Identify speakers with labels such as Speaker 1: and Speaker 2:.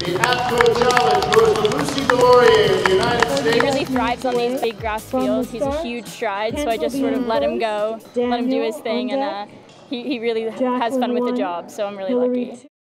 Speaker 1: The ATCO challenge goes to Lucy Deslauriers of the United States.
Speaker 2: He really thrives on these big grass fields. He's a huge stride, so I just sort of let him go, let him do his thing, and uh, he, he really has fun with the job, so I'm really lucky.